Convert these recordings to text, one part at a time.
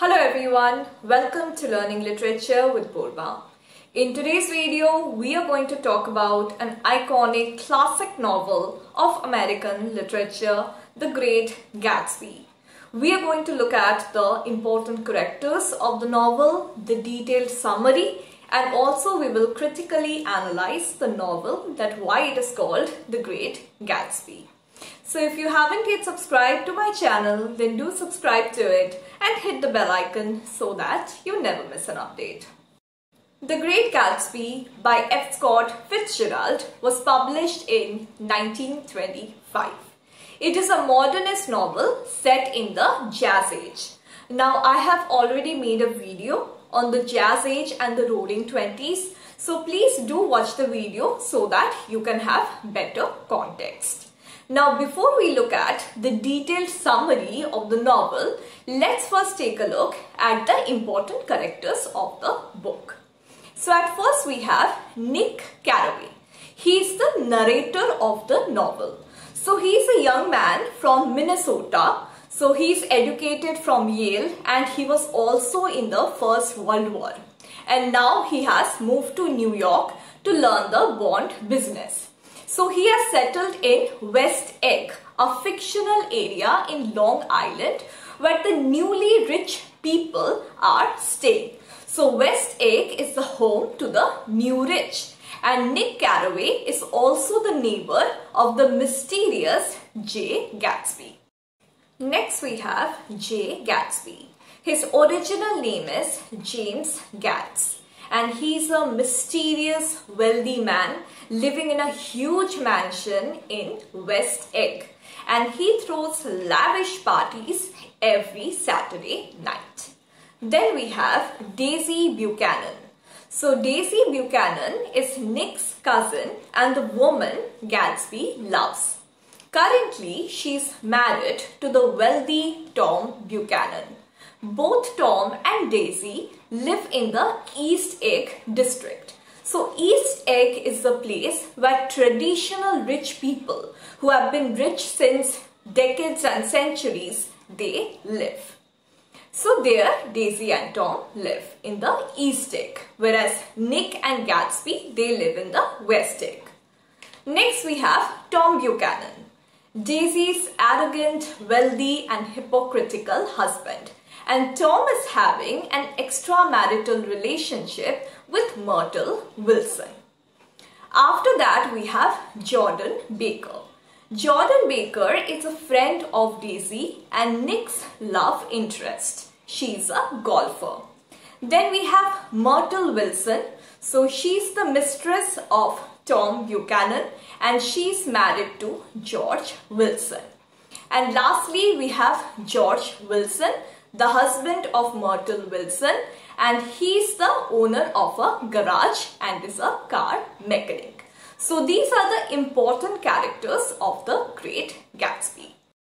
Hello everyone, welcome to Learning Literature with Purba. In today's video, we are going to talk about an iconic classic novel of American literature, The Great Gatsby. We are going to look at the important characters of the novel, the detailed summary, and also we will critically analyze the novel that why it is called The Great Gatsby. So if you haven't yet subscribed to my channel, then do subscribe to it and hit the bell icon so that you never miss an update. The Great Gatsby by F. Scott Fitzgerald was published in 1925. It is a modernist novel set in the Jazz Age. Now I have already made a video on the Jazz Age and the Roaring Twenties. So please do watch the video so that you can have better context. Now before we look at the detailed summary of the novel, let's first take a look at the important characters of the book. So at first we have Nick Carraway. He is the narrator of the novel. So he is a young man from Minnesota. So he is educated from Yale and he was also in the First World War. And now he has moved to New York to learn the bond business. So he has settled in West Egg, a fictional area in Long Island where the newly rich people are staying. So West Egg is the home to the new rich and Nick Carraway is also the neighbor of the mysterious Jay Gatsby. Next we have Jay Gatsby. His original name is James Gatz and he's a mysterious wealthy man living in a huge mansion in West Egg and he throws lavish parties every Saturday night. Then we have Daisy Buchanan. So Daisy Buchanan is Nick's cousin and the woman Gatsby loves. Currently, she's married to the wealthy Tom Buchanan. Both Tom and Daisy live in the East Egg district. So East Egg is the place where traditional rich people who have been rich since decades and centuries, they live. So there Daisy and Tom live in the East Egg whereas Nick and Gatsby they live in the West Egg. Next we have Tom Buchanan. Daisy's arrogant, wealthy and hypocritical husband and Tom is having an extramarital relationship with Myrtle Wilson. After that, we have Jordan Baker. Jordan Baker is a friend of Daisy and Nick's love interest. She's a golfer. Then we have Myrtle Wilson. So she's the mistress of Tom Buchanan and she's married to George Wilson. And lastly, we have George Wilson the husband of Myrtle Wilson and he's the owner of a garage and is a car mechanic. So these are the important characters of the Great Gatsby.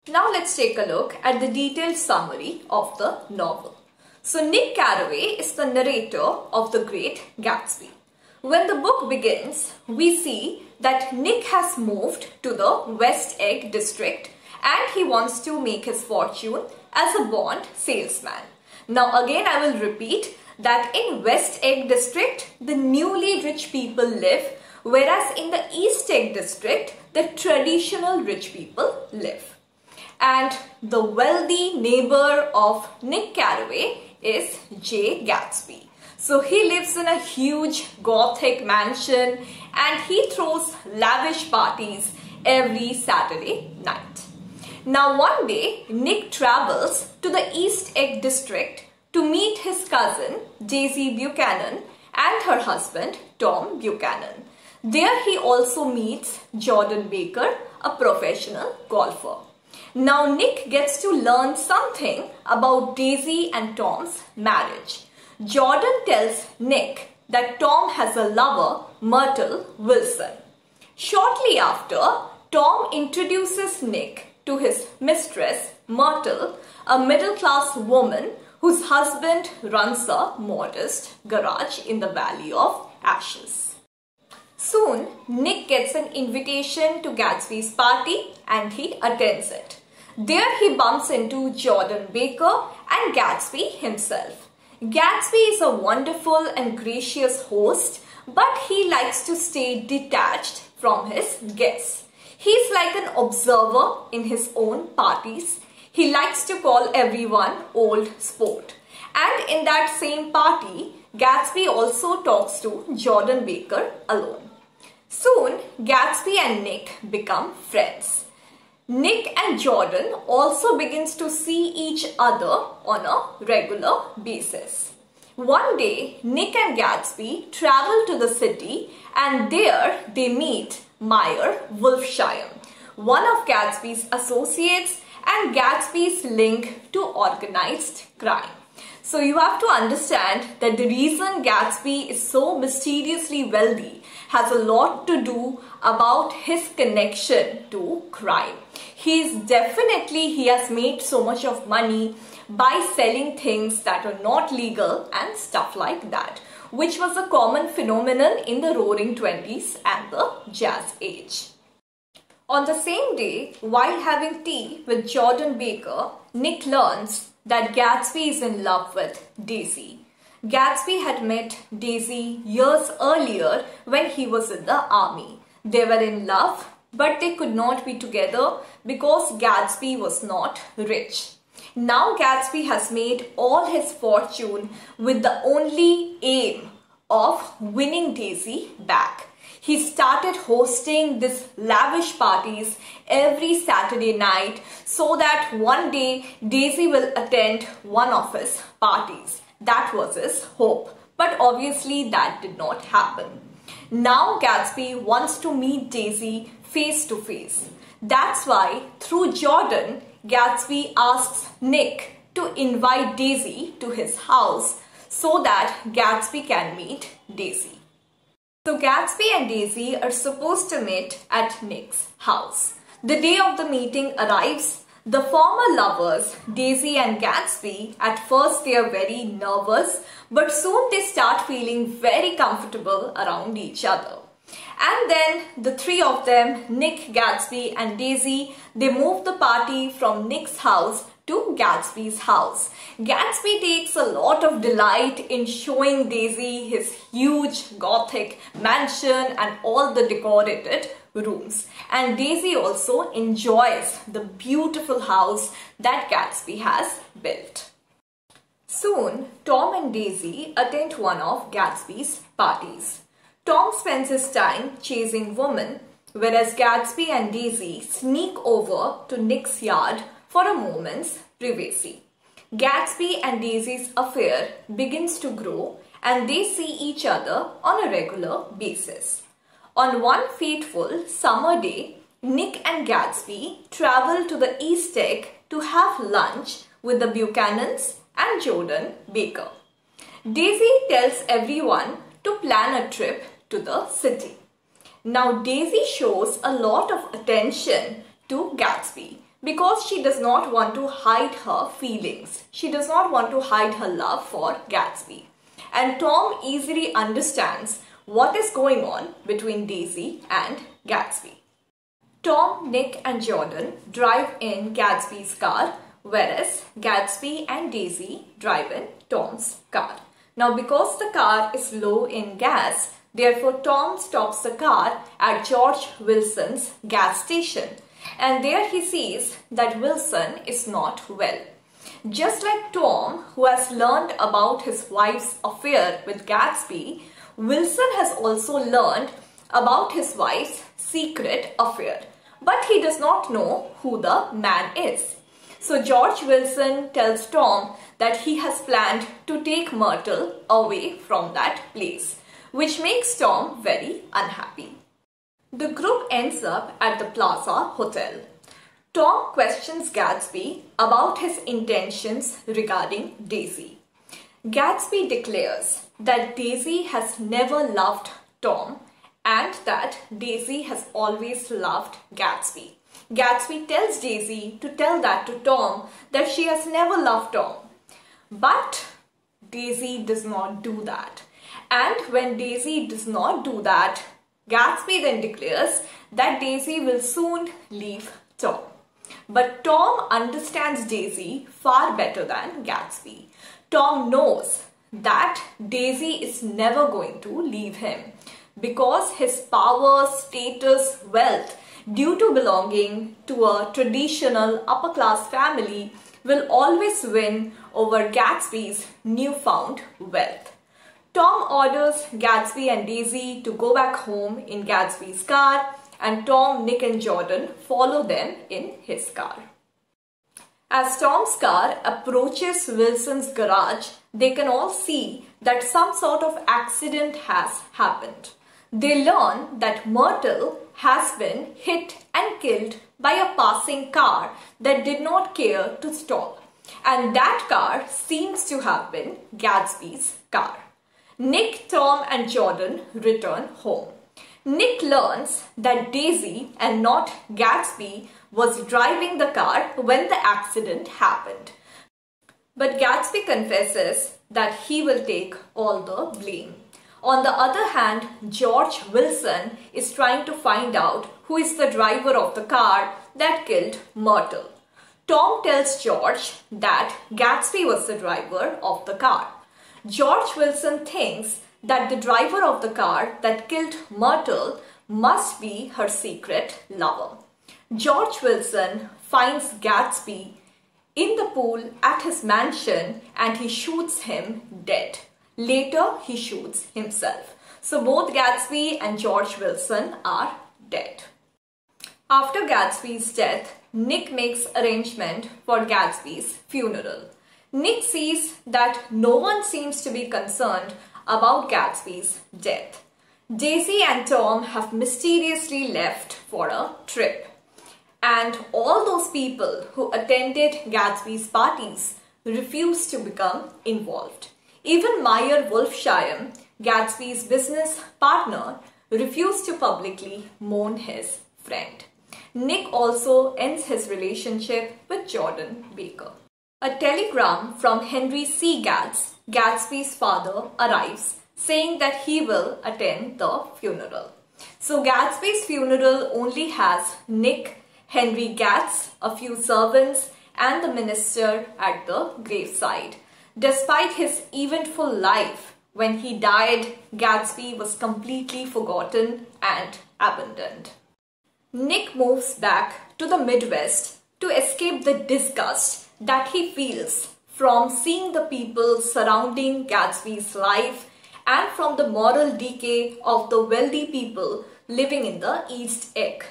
Now let's take a look at the detailed summary of the novel. So Nick Carraway is the narrator of The Great Gatsby. When the book begins, we see that Nick has moved to the West Egg district and he wants to make his fortune as a bond salesman. Now again I will repeat that in West Egg district the newly rich people live whereas in the East Egg district the traditional rich people live. And the wealthy neighbor of Nick Carraway is Jay Gatsby. So he lives in a huge gothic mansion and he throws lavish parties every Saturday night. Now one day, Nick travels to the East Egg district to meet his cousin Daisy Buchanan and her husband Tom Buchanan. There he also meets Jordan Baker, a professional golfer. Now Nick gets to learn something about Daisy and Tom's marriage. Jordan tells Nick that Tom has a lover, Myrtle Wilson. Shortly after, Tom introduces Nick to his mistress, Myrtle, a middle-class woman whose husband runs a modest garage in the Valley of Ashes. Soon, Nick gets an invitation to Gatsby's party and he attends it. There he bumps into Jordan Baker and Gatsby himself. Gatsby is a wonderful and gracious host, but he likes to stay detached from his guests. He's like an observer in his own parties. He likes to call everyone old sport. And in that same party, Gatsby also talks to Jordan Baker alone. Soon, Gatsby and Nick become friends. Nick and Jordan also begins to see each other on a regular basis. One day, Nick and Gatsby travel to the city and there they meet Meyer Wolfsheim, one of Gatsby's associates and Gatsby's link to organized crime. So you have to understand that the reason Gatsby is so mysteriously wealthy has a lot to do about his connection to crime. He's definitely, he has made so much of money by selling things that are not legal and stuff like that, which was a common phenomenon in the roaring 20s and the jazz age. On the same day, while having tea with Jordan Baker, Nick learns that Gatsby is in love with Daisy. Gatsby had met Daisy years earlier when he was in the army. They were in love, but they could not be together because Gatsby was not rich. Now Gatsby has made all his fortune with the only aim of winning Daisy back. He started hosting these lavish parties every Saturday night so that one day Daisy will attend one of his parties. That was his hope. But obviously that did not happen. Now Gatsby wants to meet Daisy face to face. That's why through Jordan, Gatsby asks Nick to invite Daisy to his house so that Gatsby can meet Daisy. So Gatsby and Daisy are supposed to meet at Nick's house. The day of the meeting arrives. The former lovers, Daisy and Gatsby, at first they are very nervous, but soon they start feeling very comfortable around each other. And then the three of them, Nick, Gatsby and Daisy, they move the party from Nick's house to Gatsby's house. Gatsby takes a lot of delight in showing Daisy his huge gothic mansion and all the decorated rooms. And Daisy also enjoys the beautiful house that Gatsby has built. Soon, Tom and Daisy attend one of Gatsby's parties. Tom spends his time chasing women, whereas Gatsby and Daisy sneak over to Nick's yard for a moment's privacy. Gatsby and Daisy's affair begins to grow and they see each other on a regular basis. On one fateful summer day, Nick and Gatsby travel to the East Egg to have lunch with the Buchanans and Jordan Baker. Daisy tells everyone to plan a trip to the city. Now Daisy shows a lot of attention to Gatsby because she does not want to hide her feelings. She does not want to hide her love for Gatsby. And Tom easily understands what is going on between Daisy and Gatsby. Tom, Nick and Jordan drive in Gatsby's car whereas Gatsby and Daisy drive in Tom's car. Now because the car is low in gas, therefore Tom stops the car at George Wilson's gas station and there he sees that Wilson is not well. Just like Tom, who has learned about his wife's affair with Gatsby, Wilson has also learned about his wife's secret affair. But he does not know who the man is. So George Wilson tells Tom that he has planned to take Myrtle away from that place, which makes Tom very unhappy. The group ends up at the Plaza Hotel. Tom questions Gatsby about his intentions regarding Daisy. Gatsby declares that Daisy has never loved Tom and that Daisy has always loved Gatsby. Gatsby tells Daisy to tell that to Tom that she has never loved Tom. But Daisy does not do that. And when Daisy does not do that, Gatsby then declares that Daisy will soon leave Tom. But Tom understands Daisy far better than Gatsby. Tom knows that Daisy is never going to leave him because his power, status, wealth due to belonging to a traditional upper class family will always win over Gatsby's newfound wealth. Tom orders Gatsby and Daisy to go back home in Gatsby's car and Tom, Nick and Jordan follow them in his car. As Tom's car approaches Wilson's garage, they can all see that some sort of accident has happened. They learn that Myrtle has been hit and killed by a passing car that did not care to stop. And that car seems to have been Gatsby's car. Nick, Tom and Jordan return home. Nick learns that Daisy and not Gatsby was driving the car when the accident happened. But Gatsby confesses that he will take all the blame. On the other hand, George Wilson is trying to find out who is the driver of the car that killed Myrtle. Tom tells George that Gatsby was the driver of the car. George Wilson thinks that the driver of the car that killed Myrtle must be her secret lover. George Wilson finds Gatsby in the pool at his mansion and he shoots him dead. Later, he shoots himself. So both Gatsby and George Wilson are dead. After Gatsby's death, Nick makes arrangement for Gatsby's funeral. Nick sees that no one seems to be concerned about Gatsby's death. Daisy and Tom have mysteriously left for a trip. And all those people who attended Gatsby's parties refuse to become involved. Even Meyer Wolfsheim, Gatsby's business partner, refused to publicly mourn his friend. Nick also ends his relationship with Jordan Baker. A telegram from Henry C. Gatz, Gatsby's father, arrives saying that he will attend the funeral. So Gatsby's funeral only has Nick, Henry Gatz, a few servants and the minister at the graveside. Despite his eventful life, when he died, Gatsby was completely forgotten and abandoned. Nick moves back to the Midwest to escape the disgust that he feels from seeing the people surrounding Gatsby's life and from the moral decay of the wealthy people living in the East Egg.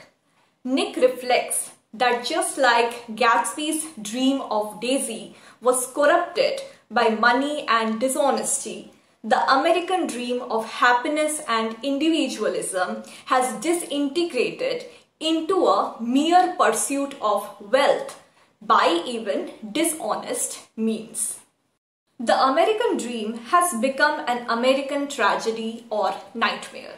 Nick reflects that just like Gatsby's dream of Daisy was corrupted by money and dishonesty, the American dream of happiness and individualism has disintegrated into a mere pursuit of wealth by even dishonest means. The American dream has become an American tragedy or nightmare.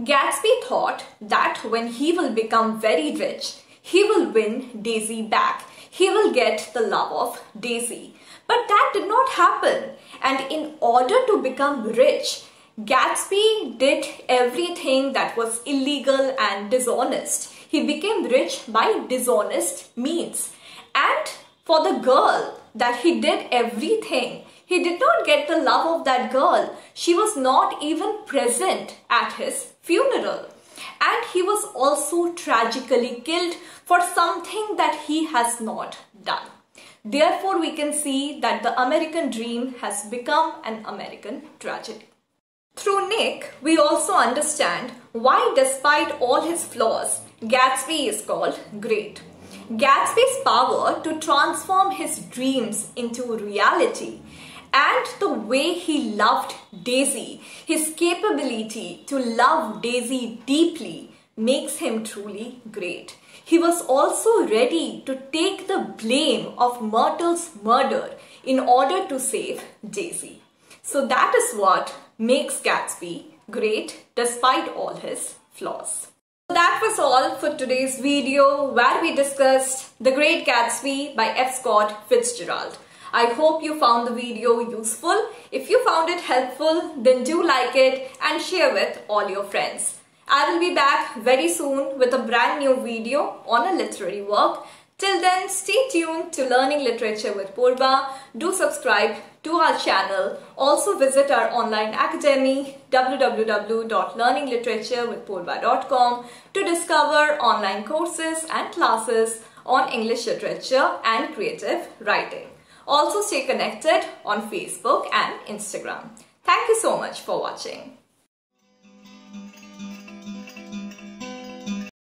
Gatsby thought that when he will become very rich, he will win Daisy back. He will get the love of Daisy. But that did not happen. And in order to become rich, Gatsby did everything that was illegal and dishonest. He became rich by dishonest means. And for the girl that he did everything, he did not get the love of that girl. She was not even present at his funeral. And he was also tragically killed for something that he has not done. Therefore, we can see that the American dream has become an American tragedy. Through Nick, we also understand why despite all his flaws, Gatsby is called great. Gatsby's power to transform his dreams into reality and the way he loved Daisy, his capability to love Daisy deeply makes him truly great. He was also ready to take the blame of Myrtle's murder in order to save Daisy. So that is what makes Gatsby great despite all his flaws. That was all for today's video where we discussed The Great Gatsby by F. Scott Fitzgerald. I hope you found the video useful. If you found it helpful, then do like it and share with all your friends. I will be back very soon with a brand new video on a literary work. Till then, stay tuned to Learning Literature with Purba. Do subscribe to our channel. Also visit our online academy www.learningliteratureWithPurba.com to discover online courses and classes on English literature and creative writing. Also stay connected on Facebook and Instagram. Thank you so much for watching.